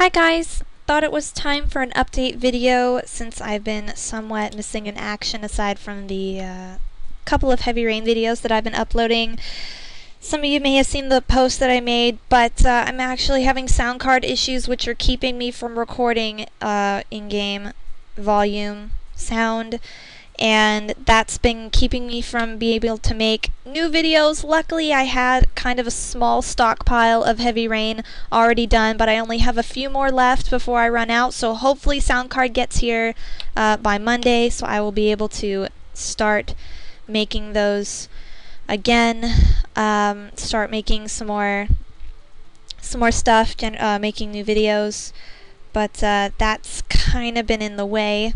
Hi guys! Thought it was time for an update video since I've been somewhat missing in action aside from the uh, couple of Heavy Rain videos that I've been uploading. Some of you may have seen the post that I made, but uh, I'm actually having sound card issues which are keeping me from recording uh, in-game volume sound and that's been keeping me from being able to make new videos. Luckily, I had kind of a small stockpile of Heavy Rain already done, but I only have a few more left before I run out, so hopefully Soundcard gets here uh, by Monday, so I will be able to start making those again, um, start making some more some more stuff, uh, making new videos, but uh, that's kind of been in the way.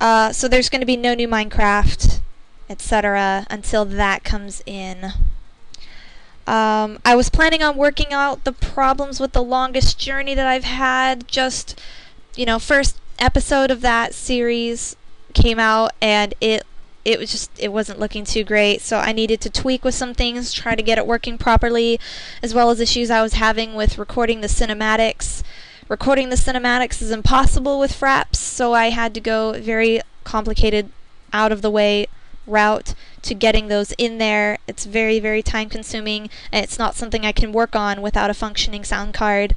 Uh, so there's going to be no new Minecraft, etc. until that comes in. Um, I was planning on working out the problems with the longest journey that I've had. Just, you know, first episode of that series came out and it it was just it wasn't looking too great so i needed to tweak with some things try to get it working properly as well as issues i was having with recording the cinematics Recording the cinematics is impossible with Fraps, so I had to go a very complicated, out of the way route to getting those in there. It's very, very time consuming, and it's not something I can work on without a functioning sound card.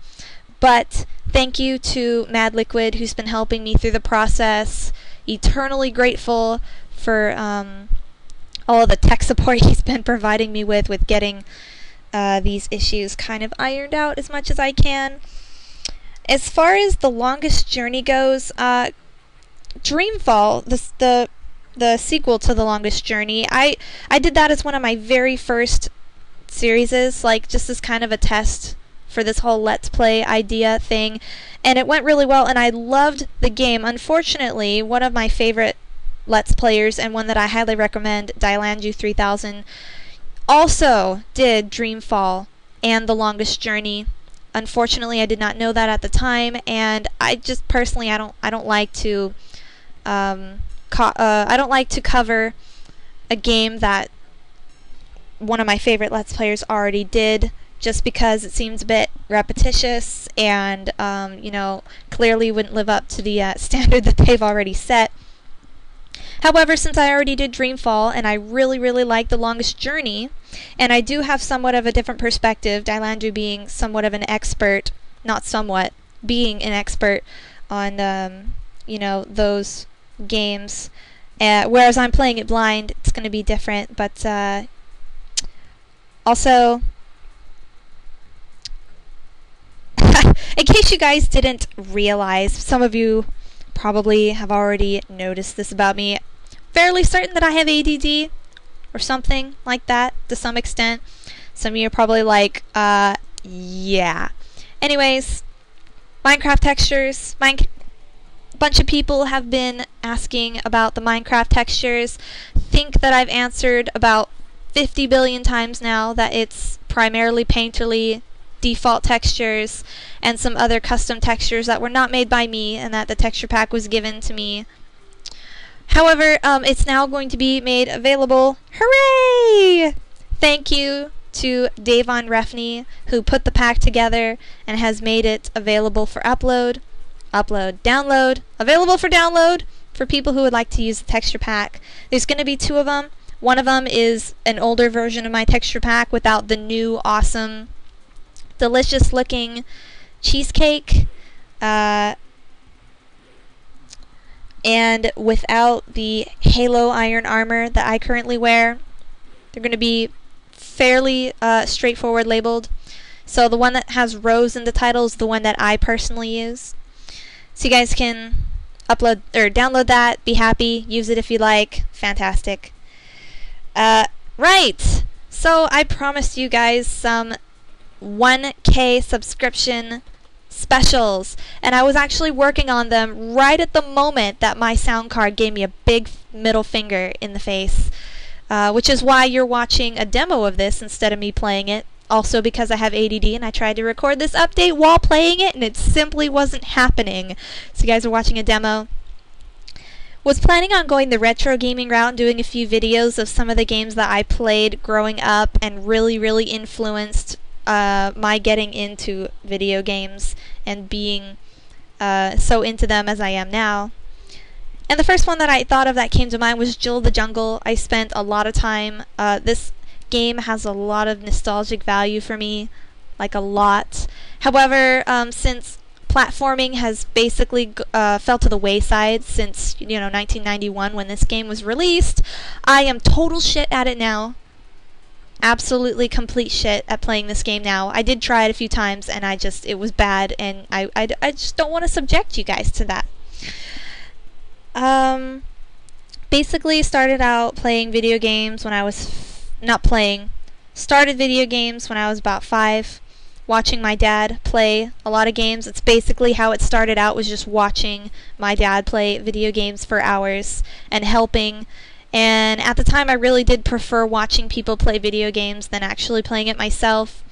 But thank you to Mad Liquid, who's been helping me through the process. Eternally grateful for um, all the tech support he's been providing me with, with getting uh, these issues kind of ironed out as much as I can. As far as the longest journey goes, uh, Dreamfall, the the the sequel to the longest journey, I I did that as one of my very first series, like just as kind of a test for this whole let's play idea thing, and it went really well, and I loved the game. Unfortunately, one of my favorite let's players and one that I highly recommend, Dylandu 3000, also did Dreamfall and The Longest Journey unfortunately I did not know that at the time and I just personally I don't I don't like to um, uh, I don't like to cover a game that one of my favorite Let's Players already did just because it seems a bit repetitious and um, you know clearly wouldn't live up to the uh, standard that they've already set. However, since I already did Dreamfall and I really, really like The Longest Journey, and I do have somewhat of a different perspective, Dylandu being somewhat of an expert, not somewhat, being an expert on, um, you know, those games. Uh, whereas I'm playing it blind, it's going to be different. But uh, also, in case you guys didn't realize, some of you probably have already noticed this about me fairly certain that I have ADD or something like that to some extent. Some of you are probably like, uh, yeah. Anyways, Minecraft textures. Mine bunch of people have been asking about the Minecraft textures. Think that I've answered about 50 billion times now that it's primarily painterly default textures and some other custom textures that were not made by me and that the texture pack was given to me However, um, it's now going to be made available. Hooray! Thank you to Davon Refney, who put the pack together and has made it available for upload, upload, download, available for download for people who would like to use the texture pack. There's going to be two of them. One of them is an older version of my texture pack without the new, awesome, delicious looking cheesecake. Uh, and without the Halo Iron Armor that I currently wear. They're going to be fairly uh, straightforward labeled. So the one that has Rose in the title is the one that I personally use. So you guys can upload or download that, be happy, use it if you like. Fantastic. Uh, right. So I promised you guys some 1K subscription specials, and I was actually working on them right at the moment that my sound card gave me a big middle finger in the face. Uh, which is why you're watching a demo of this instead of me playing it. Also because I have ADD and I tried to record this update while playing it and it simply wasn't happening. So you guys are watching a demo. Was planning on going the retro gaming route and doing a few videos of some of the games that I played growing up and really, really influenced uh, my getting into video games and being uh, so into them as I am now. And the first one that I thought of that came to mind was Jill the Jungle. I spent a lot of time. Uh, this game has a lot of nostalgic value for me, like a lot. However, um, since platforming has basically uh, fell to the wayside since you know 1991 when this game was released, I am total shit at it now absolutely complete shit at playing this game now. I did try it a few times and I just, it was bad and I, I, I just don't want to subject you guys to that. Um, basically started out playing video games when I was, not playing, started video games when I was about five, watching my dad play a lot of games. It's basically how it started out was just watching my dad play video games for hours and helping and at the time, I really did prefer watching people play video games than actually playing it myself.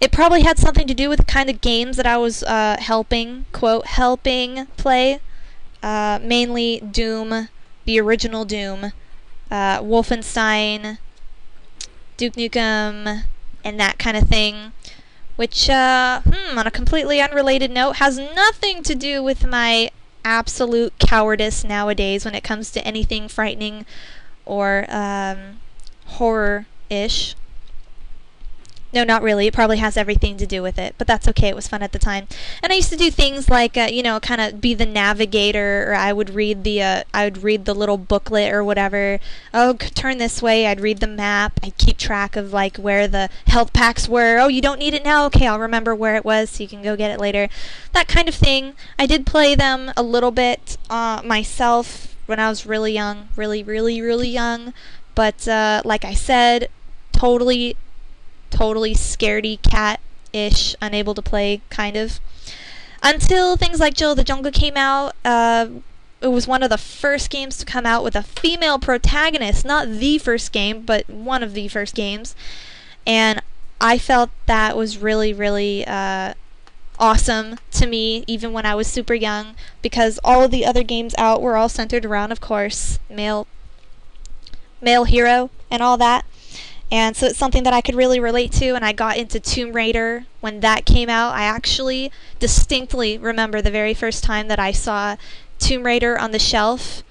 It probably had something to do with the kind of games that I was uh, helping, quote, helping play. Uh, mainly Doom, the original Doom, uh, Wolfenstein, Duke Nukem, and that kind of thing. Which, uh, hmm, on a completely unrelated note, has nothing to do with my absolute cowardice nowadays when it comes to anything frightening or um, horror ish. No, not really. It probably has everything to do with it, but that's okay. It was fun at the time. And I used to do things like, uh, you know, kind of be the navigator, or I would read the, uh, I would read the little booklet or whatever. Oh, turn this way. I'd read the map. I'd keep track of like where the health packs were. Oh, you don't need it now. Okay, I'll remember where it was, so you can go get it later. That kind of thing. I did play them a little bit uh, myself when I was really young, really, really, really young. But uh, like I said, totally totally scaredy cat ish, unable to play, kind of. Until things like Jill the Jungle came out, uh, it was one of the first games to come out with a female protagonist. Not the first game, but one of the first games. And I felt that was really, really uh, awesome to me, even when I was super young, because all of the other games out were all centered around, of course, male, male hero and all that. And so it's something that I could really relate to, and I got into Tomb Raider when that came out. I actually distinctly remember the very first time that I saw Tomb Raider on the shelf.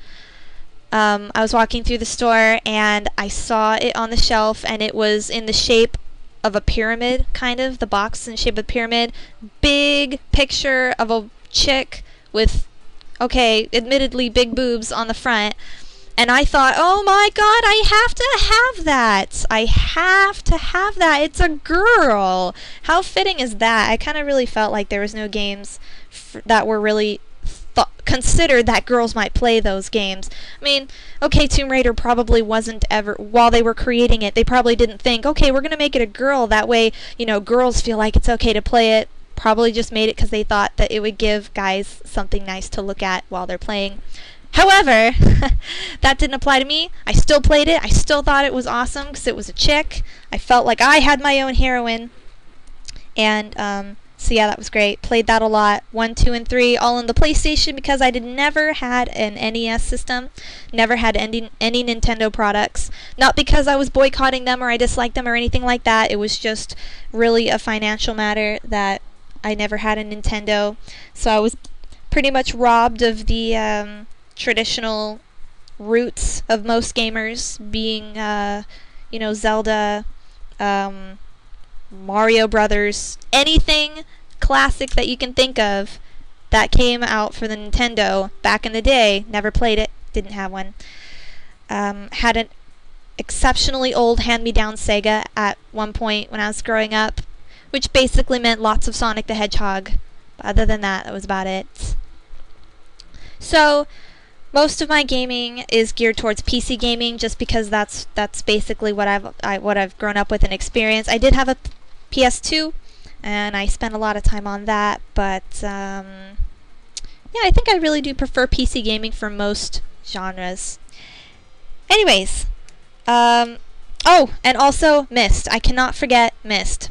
Um, I was walking through the store and I saw it on the shelf, and it was in the shape of a pyramid, kind of, the box in shape of a pyramid. Big picture of a chick with, okay, admittedly big boobs on the front and I thought, oh my god, I have to have that. I have to have that. It's a girl. How fitting is that? I kind of really felt like there was no games that were really considered that girls might play those games. I mean, okay, Tomb Raider probably wasn't ever, while they were creating it, they probably didn't think, okay, we're going to make it a girl. That way, you know, girls feel like it's okay to play it. Probably just made it because they thought that it would give guys something nice to look at while they're playing. However, that didn't apply to me. I still played it. I still thought it was awesome because it was a chick. I felt like I had my own heroine. And um, so yeah, that was great. Played that a lot. One, two, and three, all on the PlayStation because I did never had an NES system. Never had any any Nintendo products. Not because I was boycotting them or I disliked them or anything like that. It was just really a financial matter that I never had a Nintendo. So I was pretty much robbed of the um, traditional roots of most gamers, being, uh, you know, Zelda, um, Mario Brothers, anything classic that you can think of that came out for the Nintendo back in the day. Never played it, didn't have one. Um, had an exceptionally old hand-me-down Sega at one point when I was growing up, which basically meant lots of Sonic the Hedgehog. But other than that, that was about it. So, most of my gaming is geared towards PC gaming, just because that's that's basically what I've I, what I've grown up with and experienced. I did have a PS2, and I spent a lot of time on that. But um, yeah, I think I really do prefer PC gaming for most genres. Anyways, um, oh, and also Myst. I cannot forget Myst.